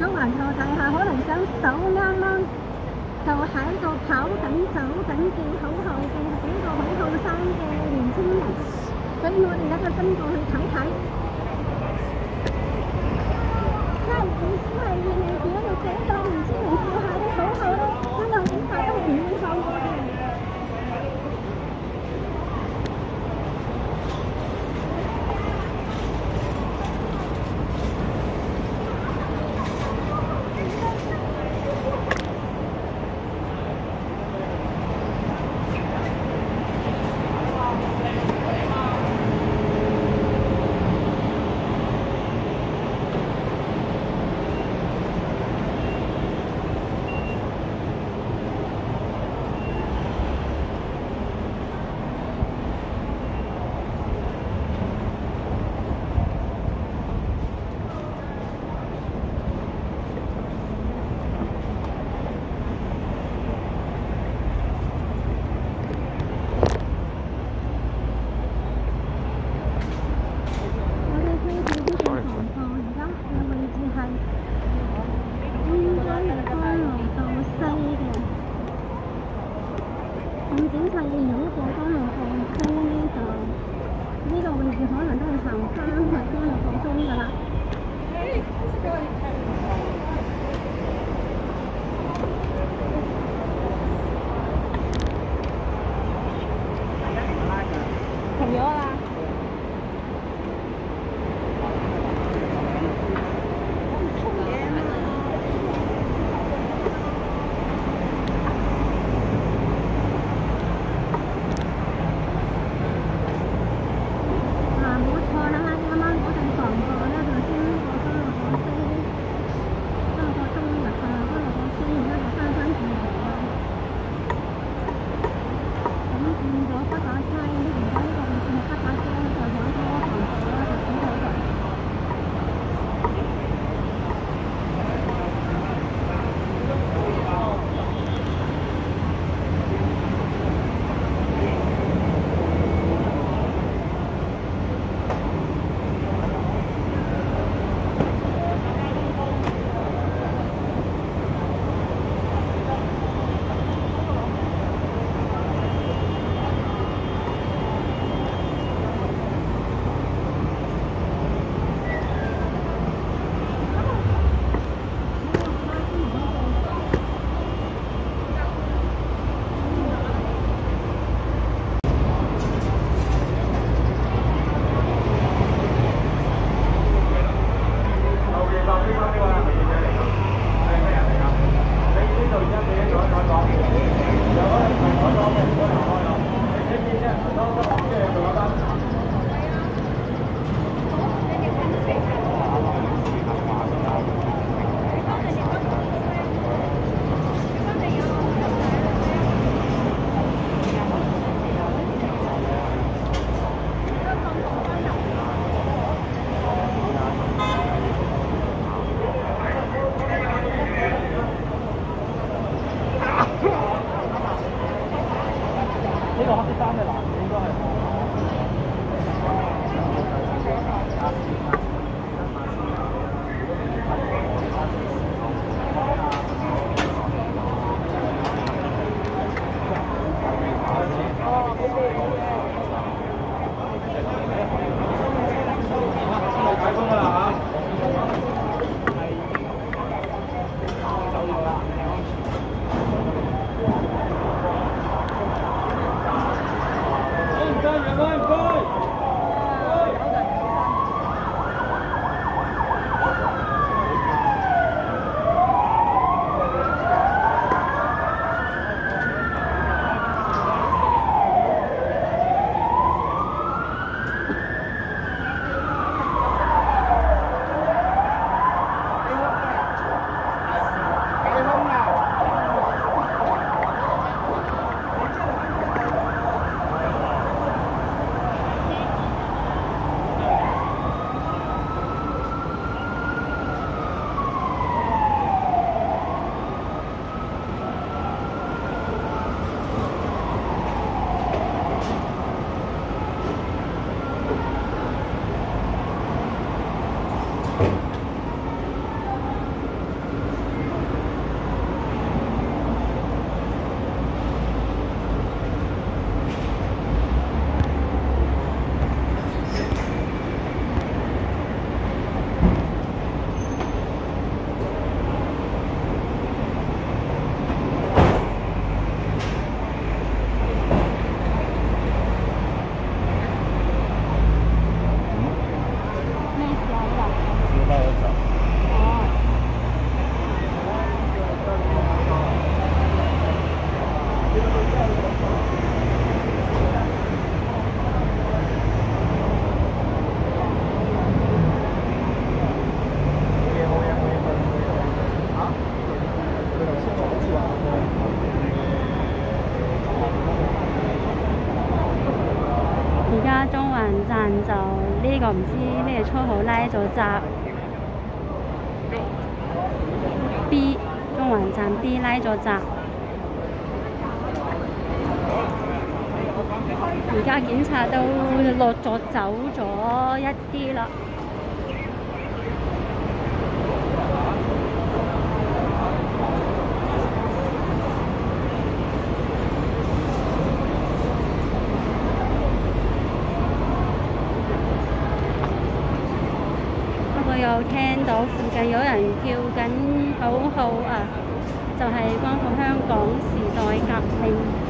các bạn thâu tại hạ hố lần sáu sáu nam mân thâu hải thâu thảo cảnh sáu cảnh kiều hậu hậu kiều cảnh thâu hậu hậu sang kiều liền sinh này tới luôn thì đã tinh rồi thì thẳng thẳng sao cũng phải như này chỉ được cái con mình chỉ mình thâu 呢個唔知咩粗口拉咗閘 B 中環站 B 拉咗閘，而家檢查都落咗走咗一啲啦。又就聽到附近有人叫緊口號啊，就係光復香港時代革命。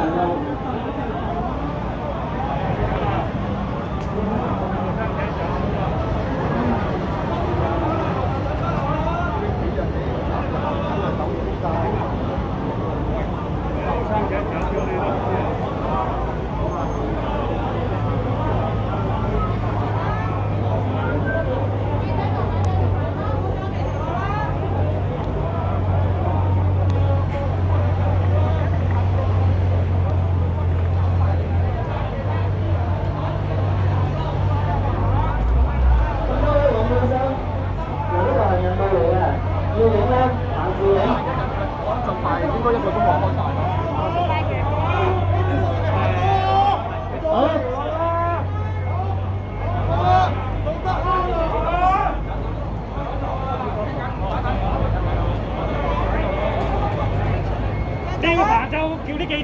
唔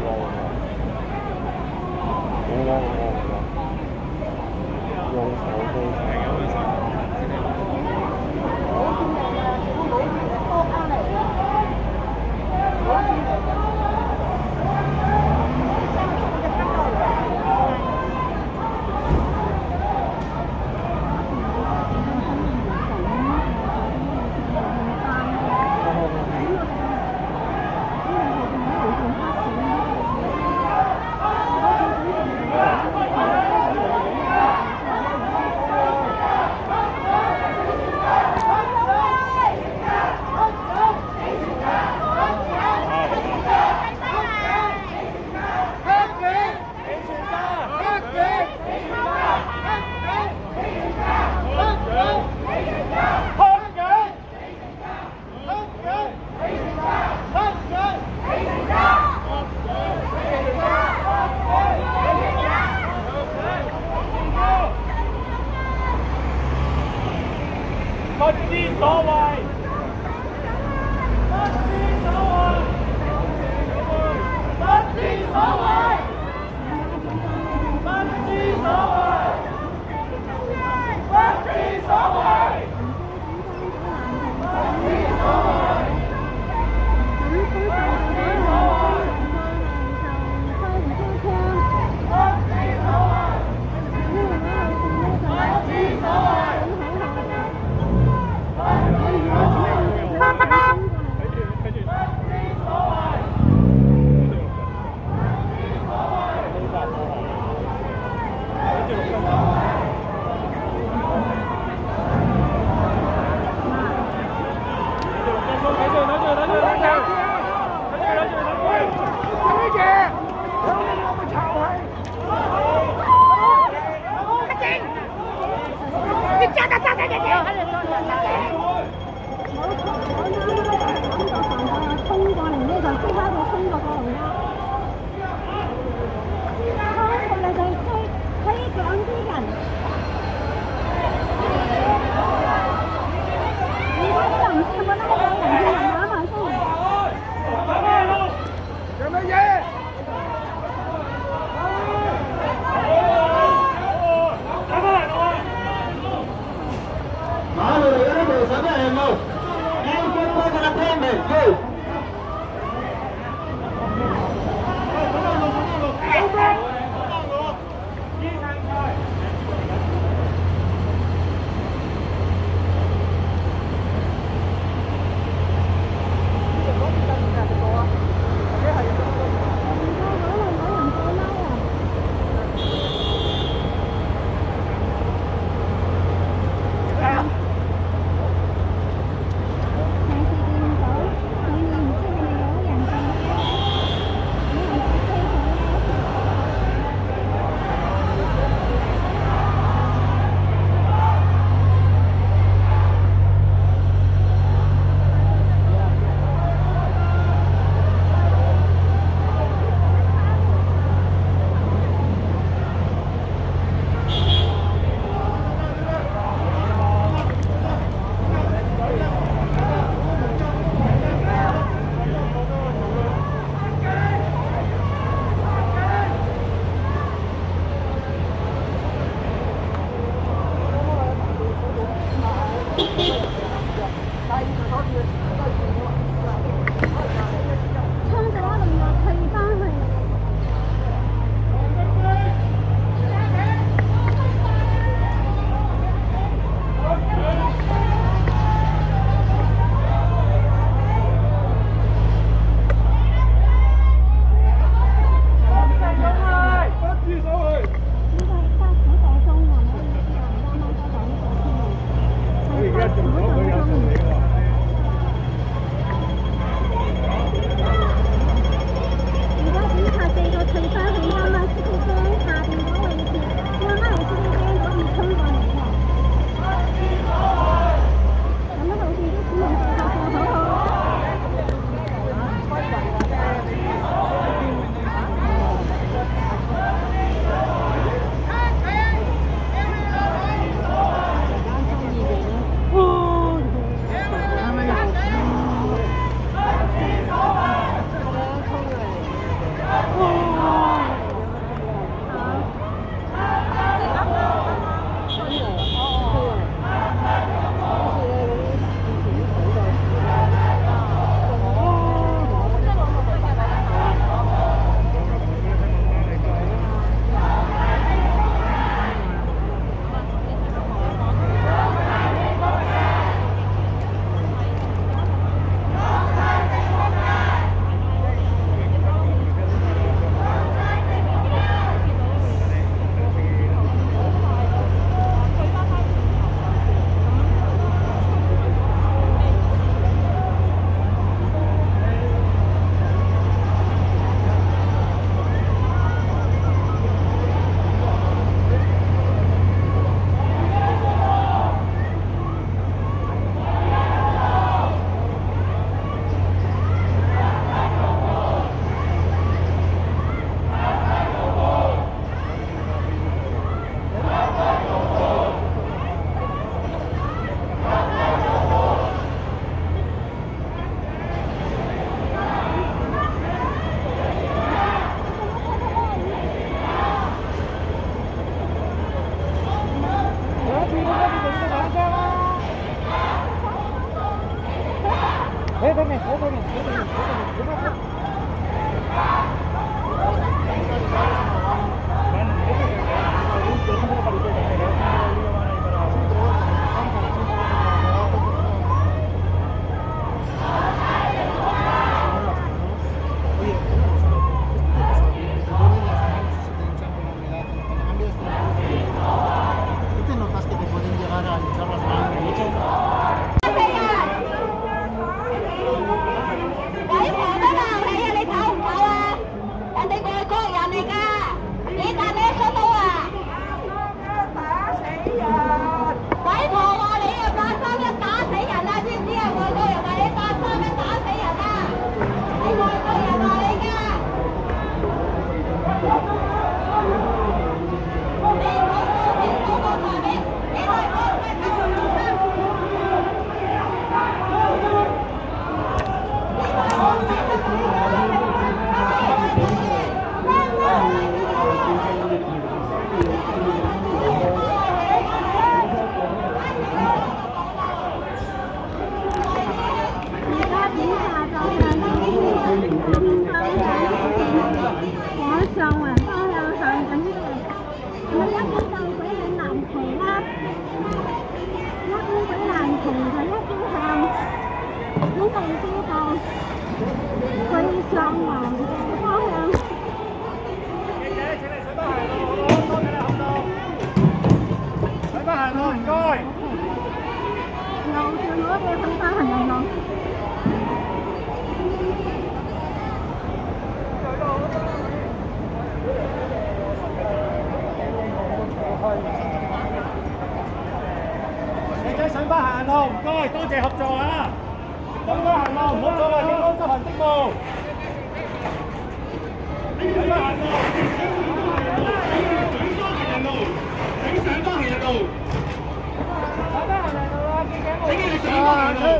Cái này là loa chơi.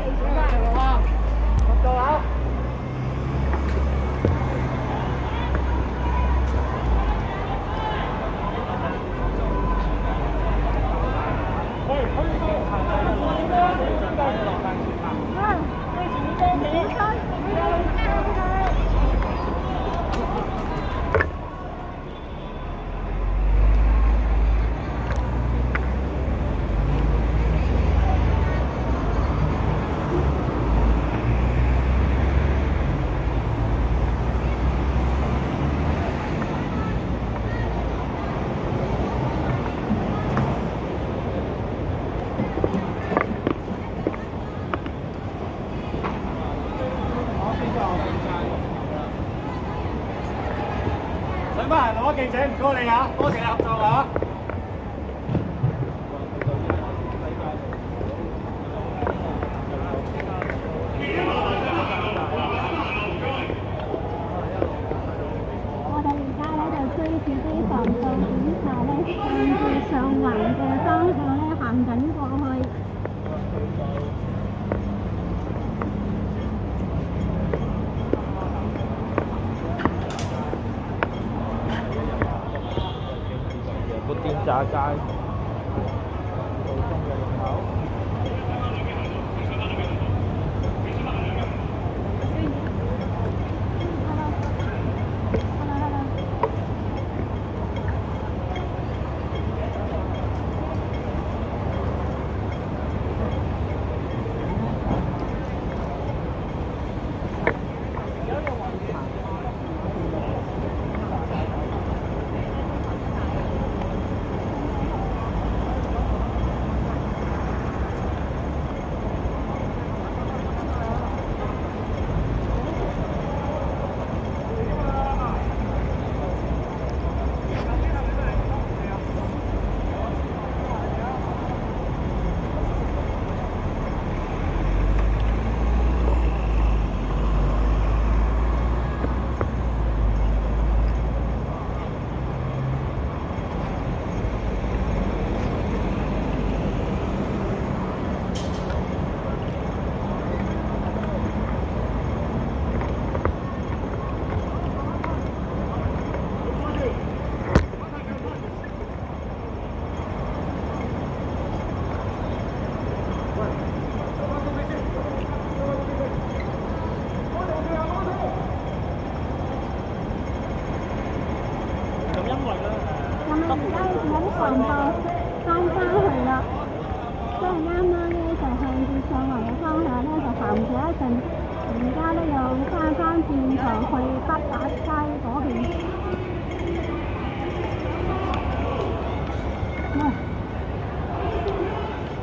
去北打街嗰邊。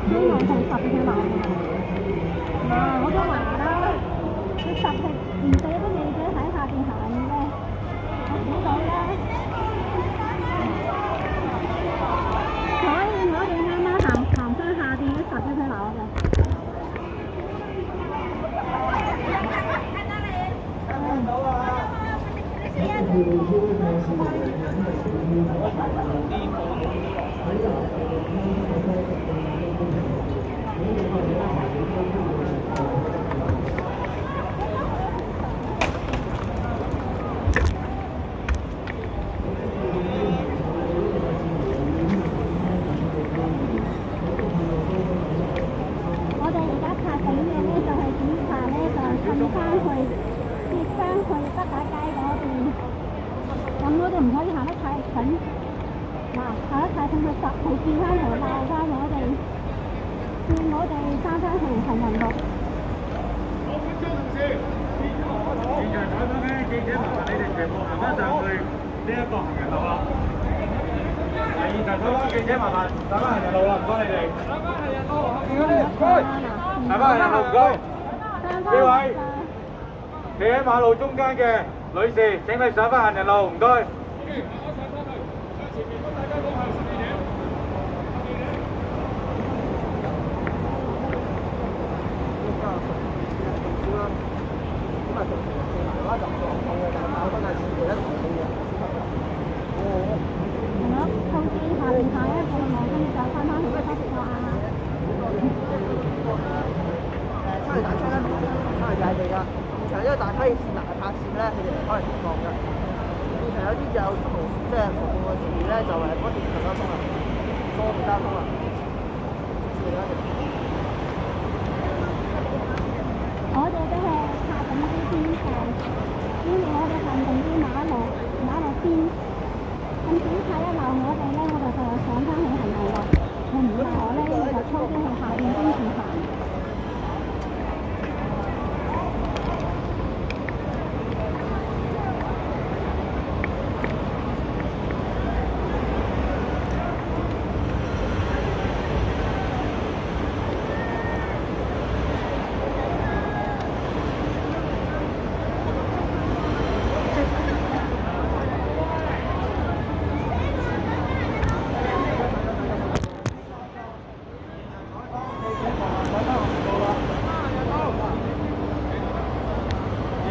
呢度係十幾萬。下一睇佢十號轉翻嚟鬧翻我哋，叫我哋翻返去行人路。現場採訪嘅記者，麻煩你哋全部行翻上去呢一個行人路啦。係現場採訪記者，麻煩上翻行人路啦，唔該你哋。上翻行人路，後邊嗰啲唔該。上翻行人路唔該。呢位企喺馬路中間嘅女士，請你上翻行人路，唔該。係咯，後邊下邊下一個路，跟住就翻返去嗰個啩。誒出去打車咧，唔係出去踩地㗎。現場因為大溪線嗱拍攝咧，佢哋係可能情況嘅。現場有啲就有同即係服務嘅事咧，就係嗰段交通啊，多段交通啊。我哋都係拍緊啲邊上，因為我哋行緊啲馬路馬路邊，咁警察一鬧我哋咧，我哋就上翻去行路。佢唔鬧我咧，我就衝咗去下邊公廁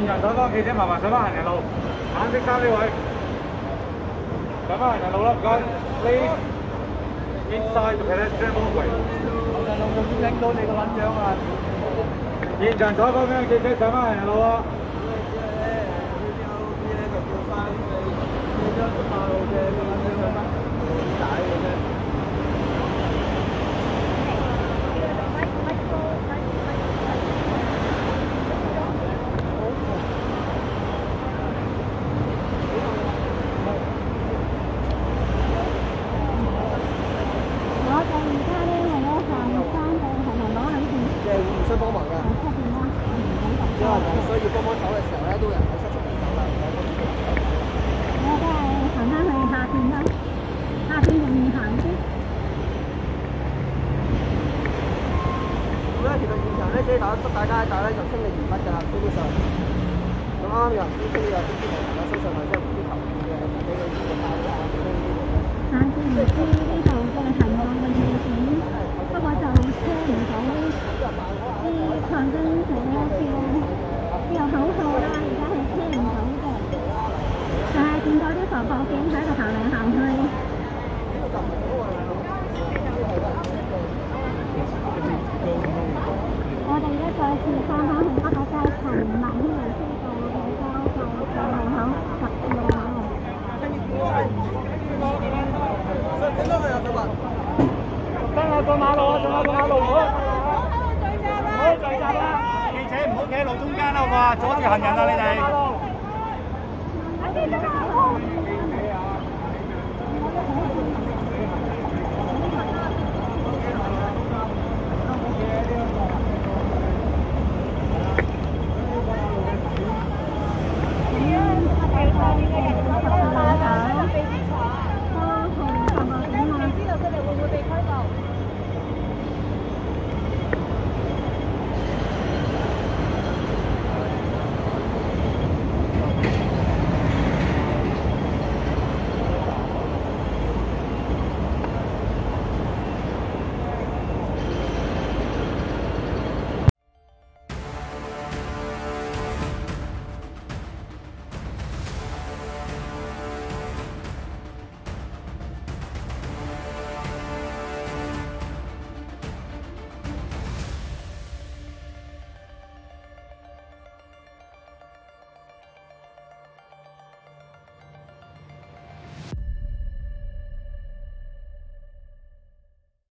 行。現場採訪記者，麻煩上翻行人路，橙色衫呢位，上翻行人路啦，唔該。Please inside the pedestrian walkway。行人路仲要影到你個撚樣啊！現場採訪嘅記者上翻行人路啊哋而家咧係咧行翻去行人路裏邊，即係互相幫忙㗎。行出邊啦，唔使咁因為唔需要幫幫手嘅時候咧，都有人喺失足邊走啦，唔使幫手。我都係行翻去下邊啦，下邊容易行啲。咁咧，其實現場咧，即係大家大家大咧就清理完畢㗎啦，基本上。咁啱有人先清理啊，啲啲同大家身上係即係唔知頭嘅，俾佢呢個帶啊，俾佢呢個。但係唔知呢度嘅行路嘅地點，不過就聽唔到啲抗爭者叫叫口號啦，而家係聽唔到嘅。但係見到啲防暴警喺度行嚟行去。我哋咧再次翻返去北角街同埋天文知道嘅交界嘅路口十六馬路。真係過馬路啊！仲有過馬路，唔好唔好聚集啦！記者唔好企喺路中間啦，好嘛？阻住行人啊！你哋。